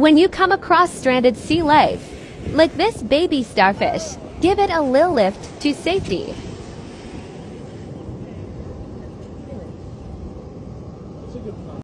When you come across stranded sea life, like this baby starfish, give it a lil lift to safety.